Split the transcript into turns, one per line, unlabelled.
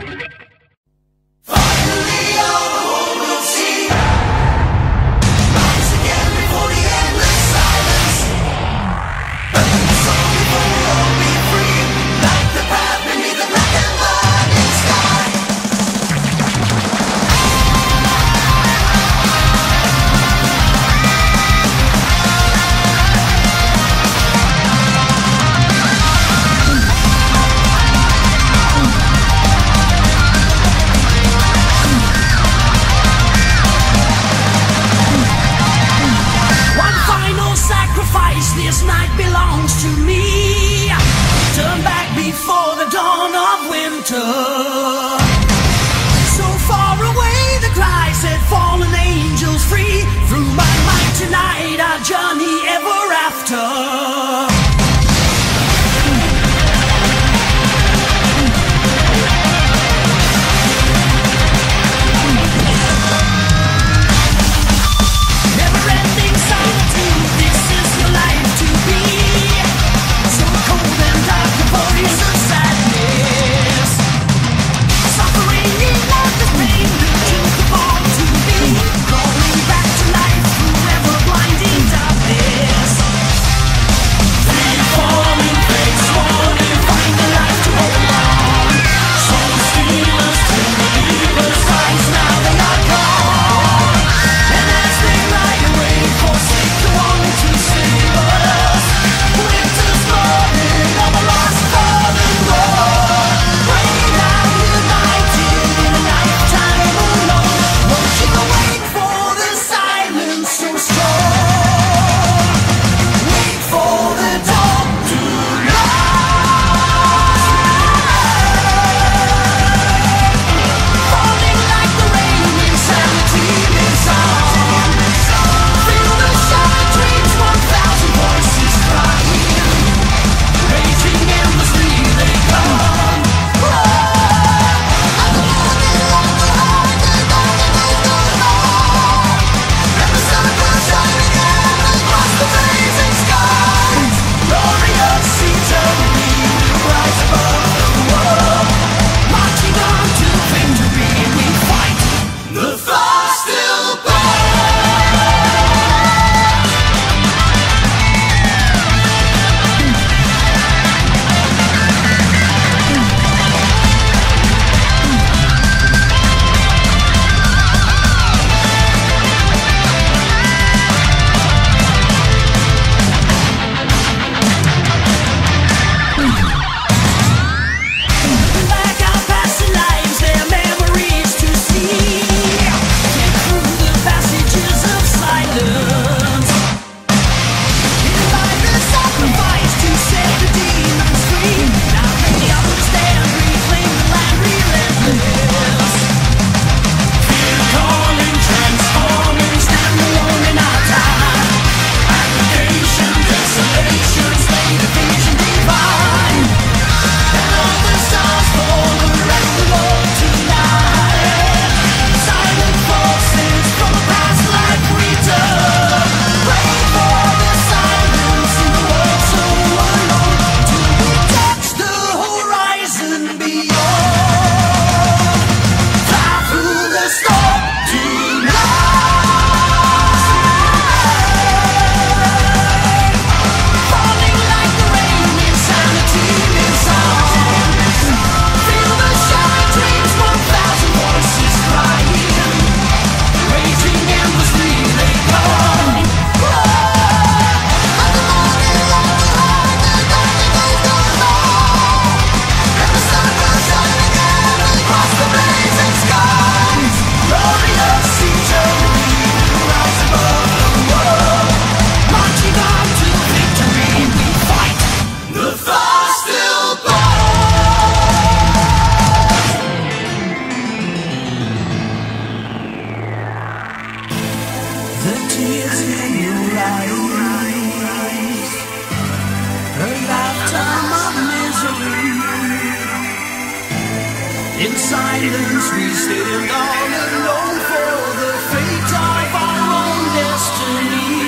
you. So far away, the fallen angels free. Through my mind tonight, our journey ever. In silence we stand all alone for the fate of our own destiny.